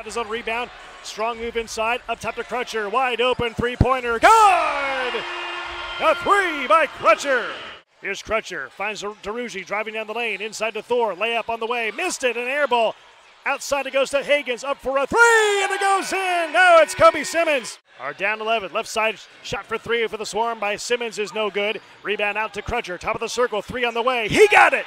Got his own rebound. Strong move inside. Up top to Crutcher. Wide open three pointer. Good! A three by Crutcher. Here's Crutcher. Finds Daruji driving down the lane. Inside to Thor. Layup on the way. Missed it. An air ball. Outside it goes to Higgins. Up for a three. And it goes in. No, it's Kobi Simmons. Are down 11. Left side shot for three for the Swarm by Simmons is no good. Rebound out to Crutcher. Top of the circle. Three on the way. He got it.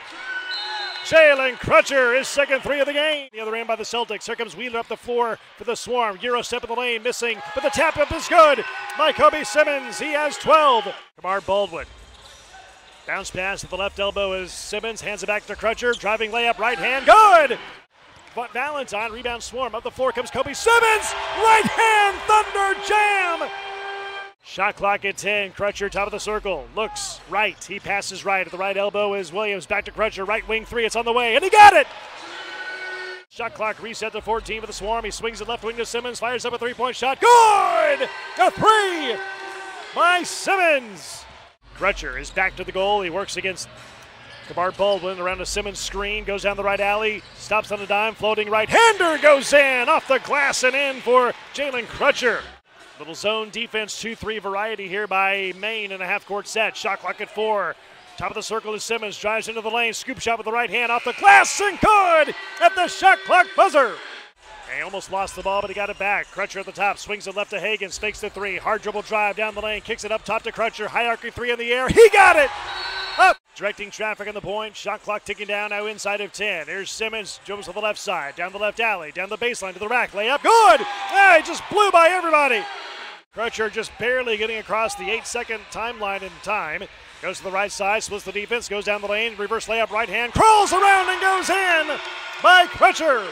Jalen Crutcher, his second three of the game. The other end by the Celtics. Here comes Wheeler up the floor for the Swarm. Euro step in the lane, missing, but the tap up is good by Kobi Simmons. He has 12. Kamar Baldwin. Bounce pass at the left elbow is Simmons. Hands it back to Crutcher. Driving layup, right hand, good. But Valentine, rebound swarm. Up the floor comes Kobi Simmons. Right hand, thunder jam. Shot clock at 10. Crutcher, top of the circle. Looks right. He passes right. At the right elbow is Williams. Back to Crutcher. Right wing three. It's on the way. And he got it! Shot clock reset to 14 for the Swarm. He swings it left wing to Simmons. Fires up a three point shot. Good! A three by Simmons. Crutcher is back to the goal. He works against Kamar Baldwin around a Simmons screen. Goes down the right alley. Stops on a dime. Floating right hander goes in. Off the glass and in for Jalen Crutcher. Little zone defense, 2 3 variety here by Maine in a half court set. Shot clock at four. Top of the circle is Simmons. Drives into the lane. Scoop shot with the right hand off the glass and good at the shot clock buzzer. he almost lost the ball, but he got it back. Crutcher at the top. Swings it left to Higgins. Fakes the three. Hard dribble drive down the lane. Kicks it up top to Crutcher. Hierarchy three in the air. He got it! Up! Directing traffic on the point. Shot clock ticking down now inside of 10. Here's Simmons. Jumps to the left side. Down the left alley. Down the baseline to the rack. Layup. Good! Ah, he just blew by everybody. Crutcher just barely getting across the eight second timeline in time. Goes to the right side, splits the defense, goes down the lane, reverse layup, right hand, crawls around and goes in by Crutcher.